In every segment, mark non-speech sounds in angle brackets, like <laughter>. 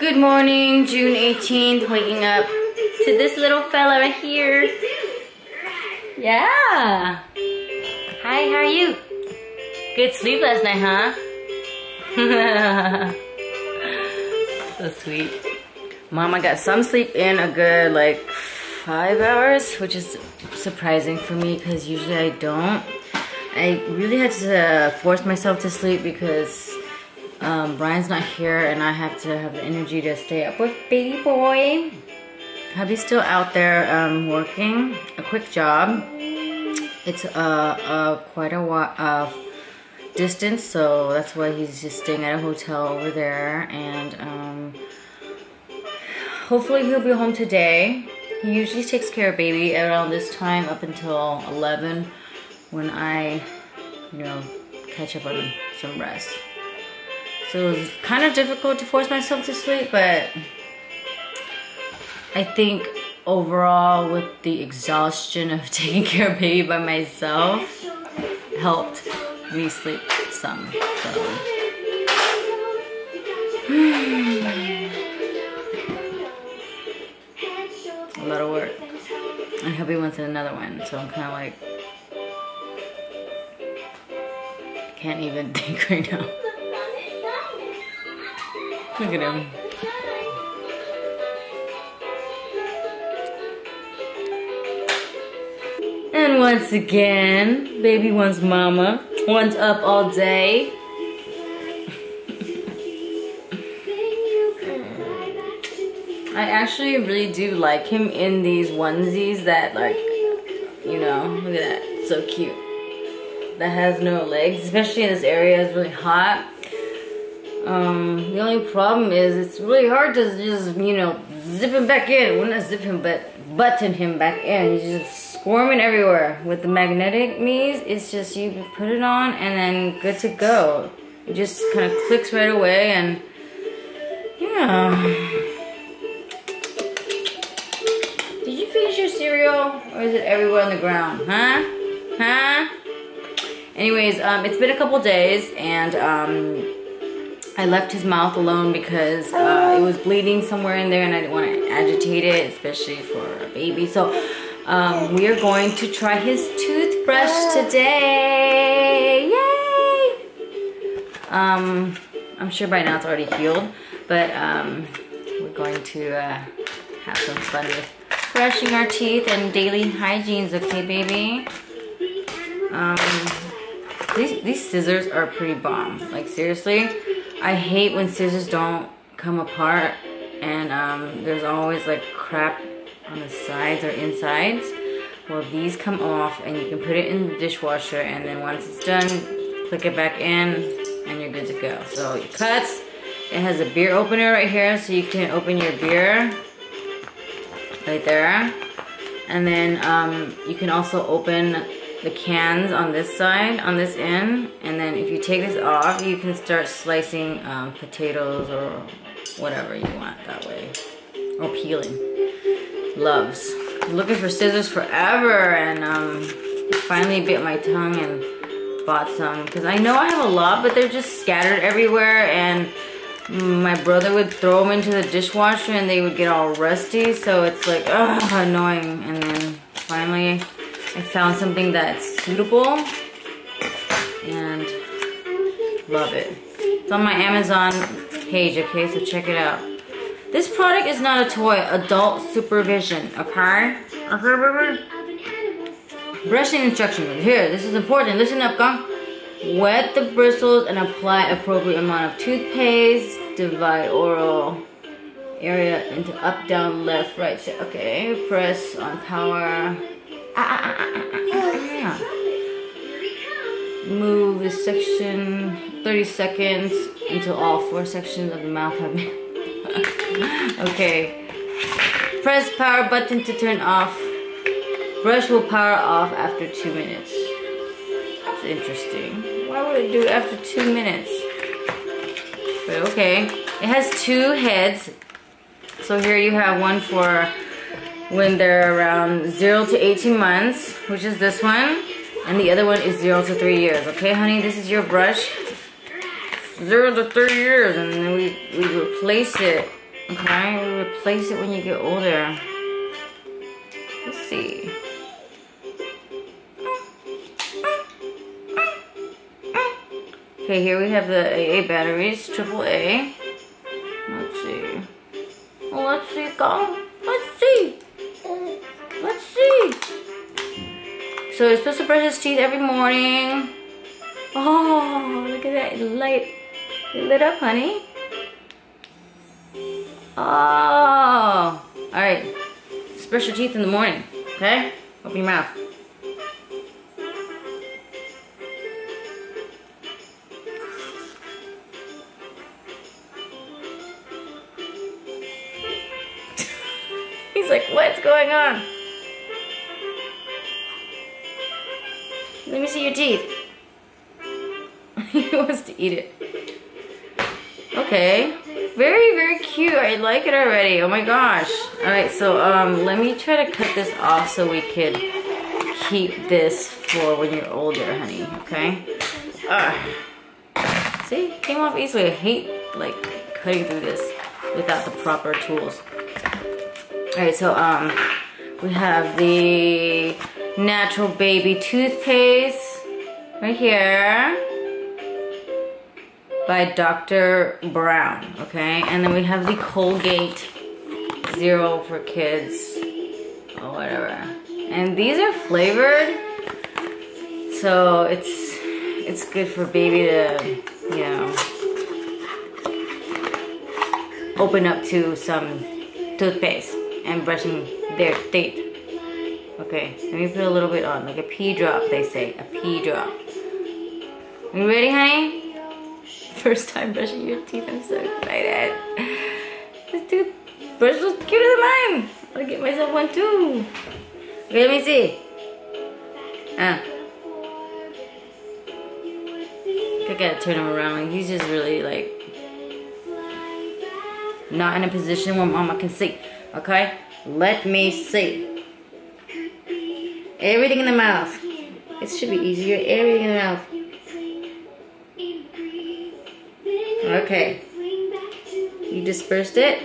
Good morning, June 18th, waking up to this little fella right here. Yeah. Hi, how are you? Good sleep last night, huh? <laughs> so sweet. Mama got some sleep in a good like five hours, which is surprising for me because usually I don't. I really had to uh, force myself to sleep because um, Brian's not here and I have to have the energy to stay up with baby boy. Hubby's still out there um, working a quick job. It's uh, uh, quite a while, uh, distance, so that's why he's just staying at a hotel over there. And um, hopefully he'll be home today. He usually takes care of baby around this time up until 11 when I, you know, catch up on some rest. So it was kind of difficult to force myself to sleep, but I think overall with the exhaustion of <laughs> taking care of baby by myself helped me sleep some. So. <sighs> a lot of work. And hubby wants another one, so I'm kind of like, can't even <laughs> think right now. Look at him. And once again, baby wants mama. Wants up all day. I actually really do like him in these onesies that like, you know, look at that, so cute. That has no legs, especially in this area, it's really hot. Um, the only problem is it's really hard to just, you know, zip him back in. Well, not zip him, but button him back in. He's just squirming everywhere. With the magnetic knees, it's just you put it on and then good to go. It just kind of clicks right away and yeah. Did you finish your cereal or is it everywhere on the ground? Huh? Huh? Anyways, um, it's been a couple days and um, I left his mouth alone because uh, it was bleeding somewhere in there and I didn't want to agitate it, especially for a baby. So um, we are going to try his toothbrush today. Yay! Um, I'm sure by now it's already healed, but um, we're going to uh, have some fun with brushing our teeth and daily hygienes, okay, baby? Um, these, these scissors are pretty bomb. Like, seriously, I hate when scissors don't come apart and um, there's always like crap on the sides or insides. Well, these come off and you can put it in the dishwasher and then once it's done, click it back in and you're good to go. So it cuts. It has a beer opener right here so you can open your beer right there. And then um, you can also open the cans on this side, on this end. And then if you take this off, you can start slicing um, potatoes or whatever you want that way. Or peeling. Loves. Looking for scissors forever and um, finally bit my tongue and bought some. Because I know I have a lot, but they're just scattered everywhere and my brother would throw them into the dishwasher and they would get all rusty. So it's like, ugh, annoying. And then finally I found something that's suitable and love it. It's on my Amazon page, okay, so check it out. This product is not a toy, adult supervision, okay? Brushing instructions. Here, this is important. Listen up, gang. Wet the bristles and apply appropriate amount of toothpaste. Divide oral area into up, down, left, right. Okay, press on power. Move this section 30 seconds until all four sections of the mouth have <laughs> been. okay. Press power button to turn off. Brush will power off after two minutes. That's interesting. Why would it do it after two minutes? But okay. It has two heads. So here you have one for when they're around 0 to 18 months, which is this one. And the other one is 0 to 3 years. Okay, honey, this is your brush. 0 to 3 years. And then we, we replace it Okay, we replace it when you get older. Let's see. Okay, here we have the AA batteries, triple A. Let's see. Let's see, go. So he's supposed to brush his teeth every morning. Oh, look at that light. It lit up, honey. Oh. All right. Just brush your teeth in the morning, okay? Open your mouth. <laughs> He's like, what's going on? Let me see your teeth. <laughs> he wants to eat it. Okay. Very, very cute. I like it already. Oh my gosh. Alright, so um, let me try to cut this off so we could keep this for when you're older, honey. Okay? Uh, see? Came off easily. I hate, like, cutting through this without the proper tools. Alright, so um, we have the natural baby toothpaste right here by Dr. Brown, okay? And then we have the Colgate Zero for kids or whatever. And these are flavored, so it's it's good for baby to, you know, open up to some toothpaste and brushing their teeth. Okay, let me put a little bit on, like a pea drop, they say, a pea drop. You ready, honey? <laughs> First time brushing your teeth, I'm so excited. This toothbrush was cuter than mine. I'll get myself one too. Okay, let me see. Ah. I gotta turn him around. He's just really like not in a position where mama can see. Okay? Let me see. Everything in the mouth. It should be easier. Everything in the mouth. Okay. You dispersed it?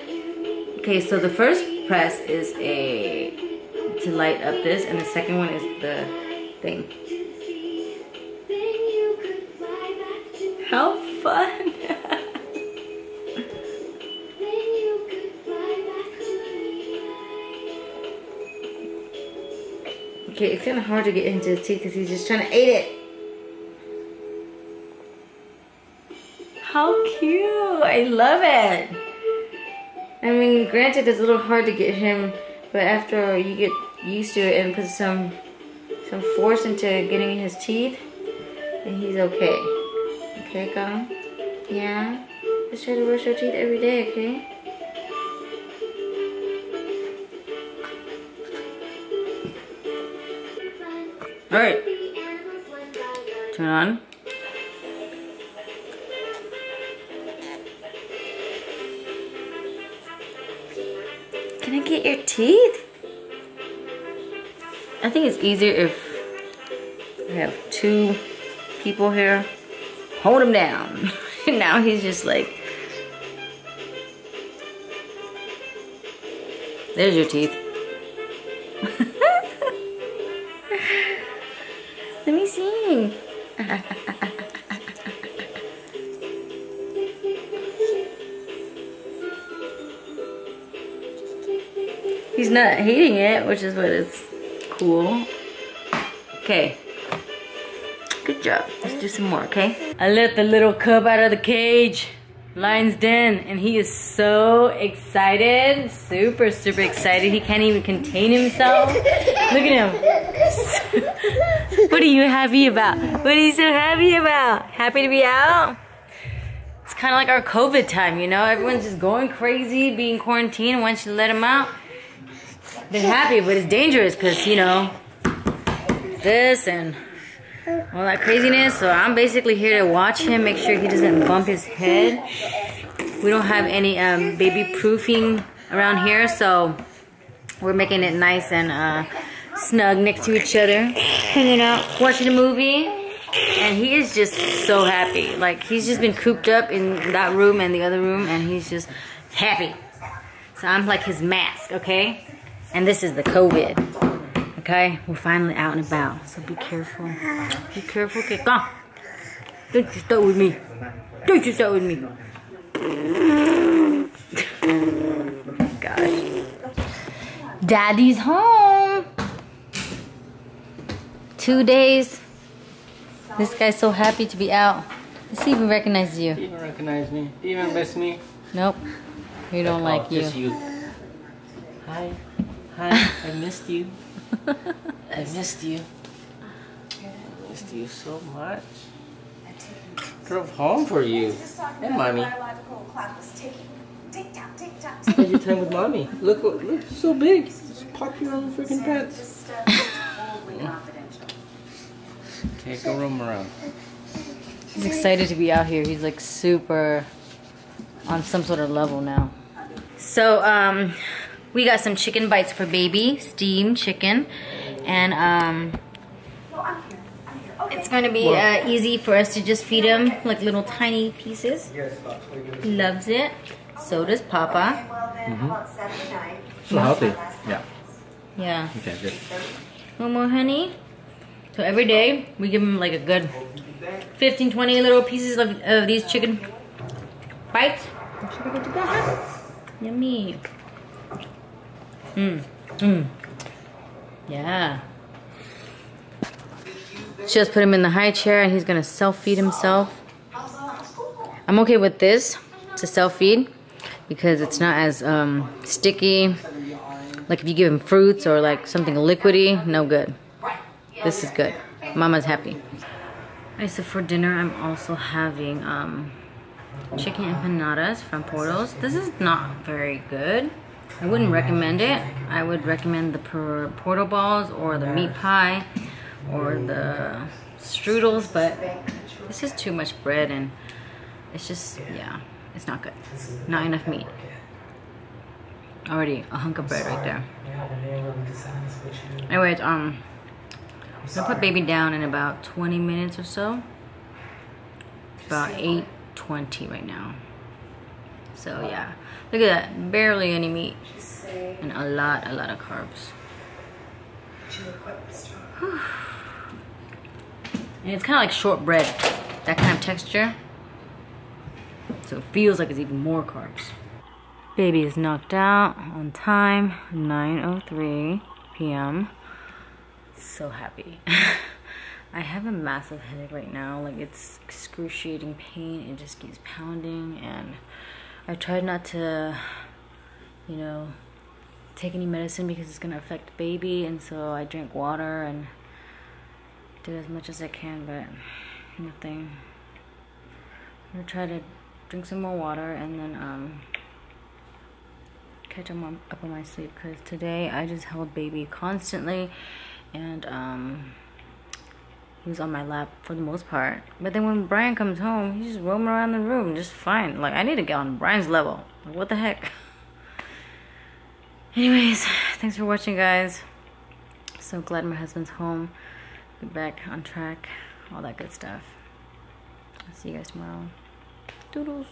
Okay, so the first press is a to light up this and the second one is the thing. How fun! Okay, it's kind of hard to get into his teeth because he's just trying to eat it. How cute! I love it! I mean, granted, it's a little hard to get him, but after you get used to it and put some some force into getting his teeth, then he's okay. Okay, come. Yeah? Let's try to brush your teeth every day, okay? Alright. Turn on. Can I get your teeth? I think it's easier if I have two people here. Hold him down. <laughs> now he's just like, there's your teeth. He's not hating it, which is what is cool. Okay. Good job. Let's do some more, okay? I let the little cub out of the cage. Lion's Den, and he is so excited. Super, super excited. He can't even contain himself. Look at him. <laughs> what are you happy about? What are you so happy about? Happy to be out? It's kind of like our COVID time, you know? Everyone's just going crazy, being quarantined. Once you let them out, been happy, but it's dangerous because, you know, this and all that craziness. So I'm basically here to watch him, make sure he doesn't bump his head. We don't have any um, baby proofing around here, so we're making it nice and uh, snug next to each other, hanging out, watching a movie. And he is just so happy. Like, he's just been cooped up in that room and the other room, and he's just happy. So I'm like his mask, okay? And this is the COVID. Okay? We're finally out and about. So be careful. Be careful. Okay, come. Don't you start with me. Don't you start with me. Gosh. Daddy's home. Two days. This guy's so happy to be out. Does he even recognize you? He even recognize me. He even miss me. Nope. We don't Oh, like you. just you. Hi. Hi. I missed you. I <laughs> missed you. I missed you so much. Drove home for you. And mommy. biological clock was ticking. Tick tock, tick tock, Spend your time with mommy. Look, what- look, so big. Just pop your own freaking pants. Just uh, totally confidential. Okay, go roam around. He's excited to be out here. He's like super on some sort of level now. So, um, we got some chicken bites for baby, steamed chicken, and um, No, I'm here. I'm here. Okay. it's gonna be uh, easy for us to just feed him like little tiny pieces. He loves it. So does Papa. Well, then about seven. So healthy. Yeah. Yeah. Okay, good. No more honey. So every day we give him like a good 15, 20 little pieces of, of these chicken bites. Yummy. Mmm. Mmm. Yeah. Just put him in the high chair and he's gonna self-feed himself. I'm okay with this to self-feed because it's not as um, sticky. Like if you give him fruits or like something liquidy, no good. This is good. Mama's happy. Alright, so for dinner I'm also having um, chicken empanadas from Porto's. This is not very good. I wouldn't recommend it. I would recommend the portal balls or the meat pie or the strudels, but this is too much bread and it's just, yeah, it's not good. Not enough meat. Already a hunk of bread right there. Anyways, um, I'm gonna put baby down in about 20 minutes or so. It's about 8:20 right now. So yeah, look at that, barely any meat and a lot, a lot of carbs. And it's kind of like shortbread, that kind of texture. So it feels like it's even more carbs. Baby is knocked out on time, 9.03 p.m. So happy. <laughs> I have a massive headache right now. Like it's excruciating pain. It just keeps pounding and I tried not to, you know, take any medicine because it's gonna affect baby and so I drink water and do as much as I can but nothing. I'm gonna try to drink some more water and then um catch up on, up on my sleep because today I just held baby constantly and um he was on my lap for the most part. But then when Brian comes home he's just roaming around the room just fine. Like I need to get on Brian's level. Like what the heck? <laughs> Anyways thanks for watching guys. So glad my husband's home. Back on track. All that good stuff. I'll see you guys tomorrow. Doodles